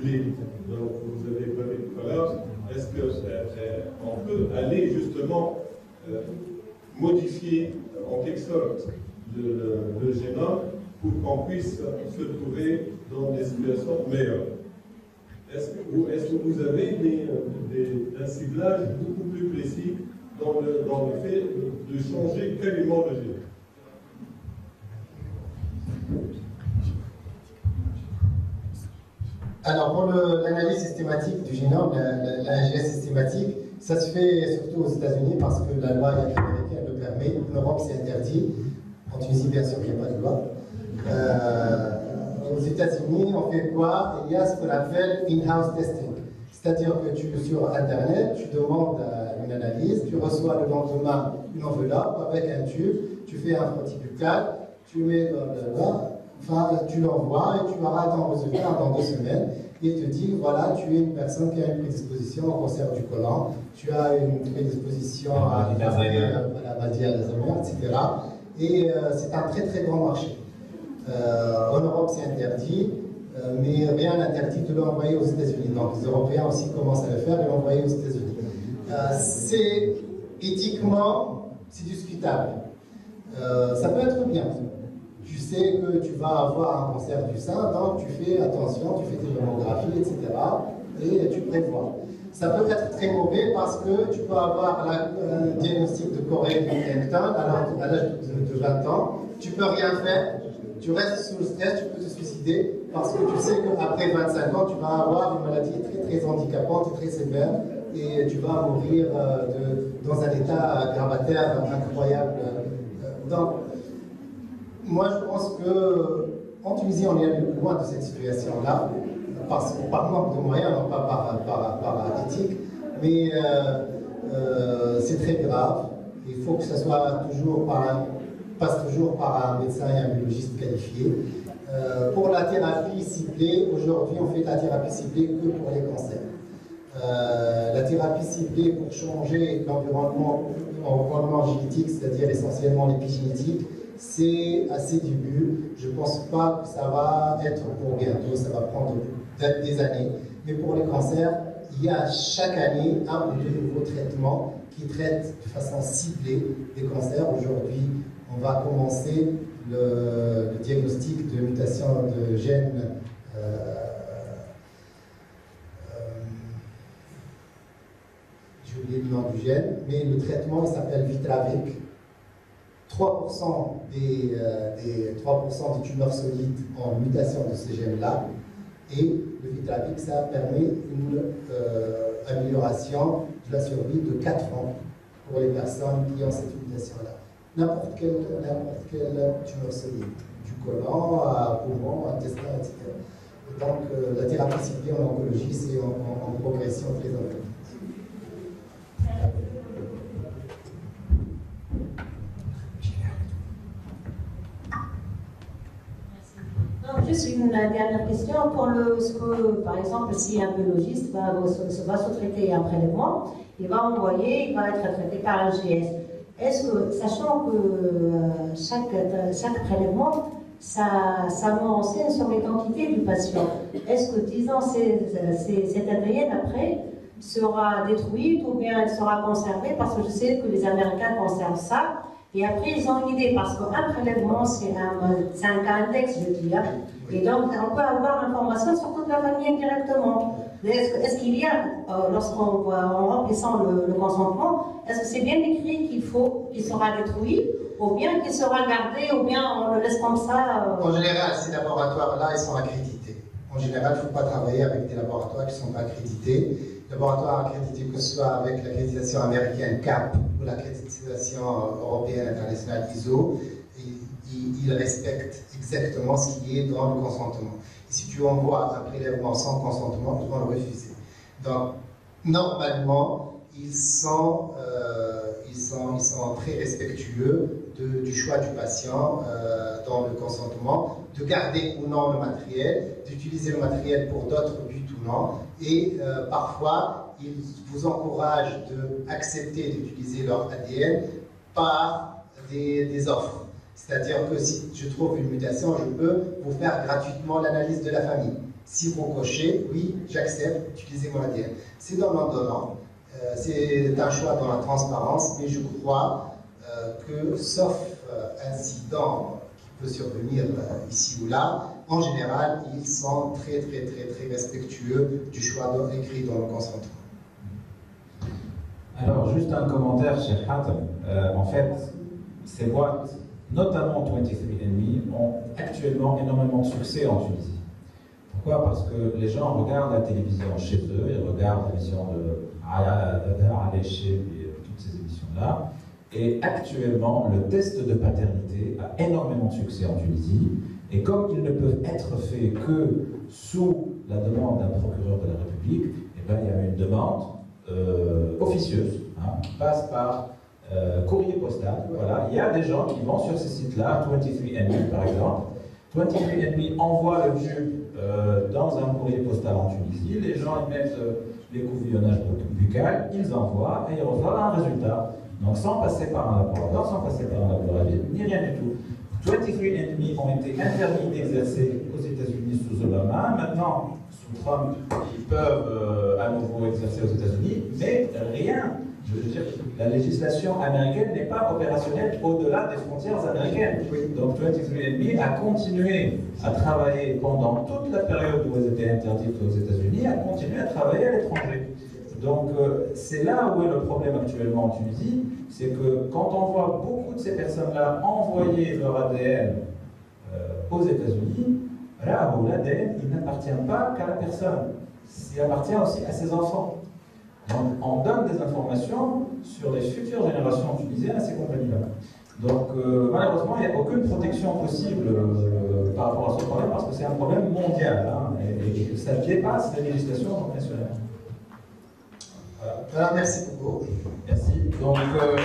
Vous avez parlé tout à est-ce qu'on peut aller justement euh, modifier en quelque sorte le, génome pour qu'on puisse se trouver dans des situations meilleures Est-ce que, vous avez des, un ciblage beaucoup plus précis dans le, dans le fait de changer carrément le génome Alors, pour l'analyse systématique du génome, la, systématique, ça se fait surtout aux États-Unis parce que la loi américaine le permet. En Europe, c'est interdit. En Tunisie, bien sûr, il n'y a pas de loi. Euh, aux États-Unis, on fait quoi? Il y a ce qu'on appelle in-house testing. C'est-à-dire que tu, sur Internet, tu demandes une analyse, tu reçois le lendemain une enveloppe avec un tube, tu fais un buccal, tu mets dans le Enfin, tu l'envoies et tu auras ton résultat dans deux semaines et te dit voilà, tu es une personne qui a une prédisposition au cancer du côlon, tu as une prédisposition à, la maladie Alzheimer, etc. Et euh, c'est un très très grand marché. Euh, en Europe, c'est interdit, euh, mais rien n'interdit de l'envoyer aux États-Unis. Donc les Européens aussi commencent à le faire et l'envoyer aux États-Unis. c'est éthiquement, c'est discutable. ça peut être bien tu sais que tu vas avoir un cancer du sein, donc tu fais attention, tu fais tes mammographies, etc. Et tu prévois. Ça peut être très mauvais parce que tu peux avoir un diagnostic de Corée à l'âge de 20 ans, tu peux rien faire, tu restes sous le stress, tu peux te suicider parce que tu sais qu'après 25 ans, tu vas avoir une maladie très très handicapante et très sévère et tu vas mourir euh, dans un état gravataire incroyable. Euh, donc, moi, je pense que en Tunisie, on est allé plus loin de cette situation-là, par manque de moyens, non pas par, par, par éthique, mais euh, euh, c'est très grave. Il faut que ça soit toujours par passe toujours par un médecin et un biologiste qualifié. Euh, pour la thérapie ciblée, aujourd'hui, on fait la thérapie ciblée que pour les cancers. la thérapie ciblée pour changer l'environnement génétique, c'est-à-dire essentiellement l'épigénétique, c'est assez début. Je ne pense pas que ça va être pour bientôt, ça va prendre des années. Mais pour les cancers, il y a chaque année un ou deux nouveaux traitements qui traitent de façon ciblée des cancers. Aujourd'hui, on va commencer le, diagnostic de mutation de gènes. Euh, euh, j'ai oublié le nom du gène, mais le traitement s'appelle Vitravic 3% des, euh, des, 3 des tumeurs solides en mutation de ces gènes-là. Et le Vitravic, ça permet une euh, amélioration de la survie de 4 ans pour les personnes qui ont cette mutation-là. N'importe quelle, quelle tumeur solide, du côlon à poumon, intestin, etc. donc euh, la thérapie ciblée en oncologie, c'est en, en, progression très. Une dernière question. Pour le, ce que, par exemple, si un biologiste va, va se traiter un prélèvement, il va envoyer, il va être traité par un GS. Est-ce que, sachant que euh, chaque, chaque prélèvement, ça, ça renseigne sur l'identité du patient, est-ce que, disons, cette ADN après sera détruite ou bien elle sera conservée? Parce que je sais que les Américains conservent ça. Et après, ils ont une idée, parce qu'un prélèvement, c'est un, un index, je dis. Hein. Et donc, on peut avoir l'information sur toute la famille indirectement. Est-ce qu'il y a, euh, lorsqu'on en remplissant le, consentement, est-ce que c'est bien écrit qu'il faut qu'il sera détruit, ou bien qu'il sera gardé, ou bien on le laisse comme ça euh? En général, ces laboratoires-là, ils sont accrédités. En général, il ne faut pas travailler avec des laboratoires qui ne sont pas accrédités. Laboratoires accrédités, que ce soit avec l'accréditation américaine CAP ou l'accréditation européenne internationale ISO, ils respectent exactement ce qui est dans le consentement. Si tu envoies un prélèvement sans consentement, ils vont le refuser. Donc, normalement, ils sont, euh, très respectueux du choix du patient euh, dans le consentement, de garder ou non le matériel, d'utiliser le matériel pour d'autres buts ou non. Et euh, parfois, ils vous encouragent d'accepter d'utiliser leur ADN par des, offres. C'est-à-dire que si je trouve une mutation, je peux vous faire gratuitement l'analyse de la famille. Si vous cochez, oui, j'accepte, utilisez mon ADN. C'est dans donnant. Euh, c'est un choix dans la transparence, mais je crois que, sauf euh, incident qui peut survenir ici ou là, en général, ils sont très, très, très, très respectueux du choix écrit dans le consentement. Alors, juste un commentaire, chez Hatem. en fait, ces boîtes, notamment 23andMe, ont actuellement énormément de succès en Tunisie. Pourquoi? Parce que les gens regardent la télévision chez eux, ils regardent l'émission de Alèche et toutes ces émissions-là. Et actuellement, le test de paternité a énormément de succès en Tunisie. Et comme ils ne peuvent être faits que sous la demande d'un procureur de la République, eh ben, il y a une demande euh, officieuse hein, qui passe par euh, courrier postal. Voilà. Il y a des gens qui vont sur ces sites-là, 23andMe par exemple. 23andMe envoie le tube euh, dans un courrier postal en Tunisie. Les gens ils mettent l'écouvillonnage buccal, ils envoient et ils reçoivent un résultat. Donc sans passer par un laboratoire, sans passer par un laboratoire, ni rien du tout. 23andMe ont été interdits d'exercer aux États-Unis sous Obama. Maintenant, sous Trump, ils peuvent euh, à nouveau exercer aux États-Unis, mais rien. Je veux dire, la législation américaine n'est pas opérationnelle au-delà des frontières américaines. Donc 23andMe a continué à travailler pendant toute la période où elles étaient interdites aux États-Unis, a continué à travailler à l'étranger. Donc euh, c'est là où est le problème actuellement en Tunisie, c'est que quand on voit beaucoup de ces personnes-là envoyer leur ADN euh, aux États-Unis, là où l'ADN il n'appartient pas qu'à la personne, il appartient aussi à ses enfants. Donc on donne des informations sur les futures générations tunisiennes à ces compagnies-là. Donc euh, malheureusement, il n'y a aucune protection possible par rapport à ce problème parce que c'est un problème mondial hein, et, ça dépasse les législations internationales. Merci beaucoup. Merci. Donc, euh,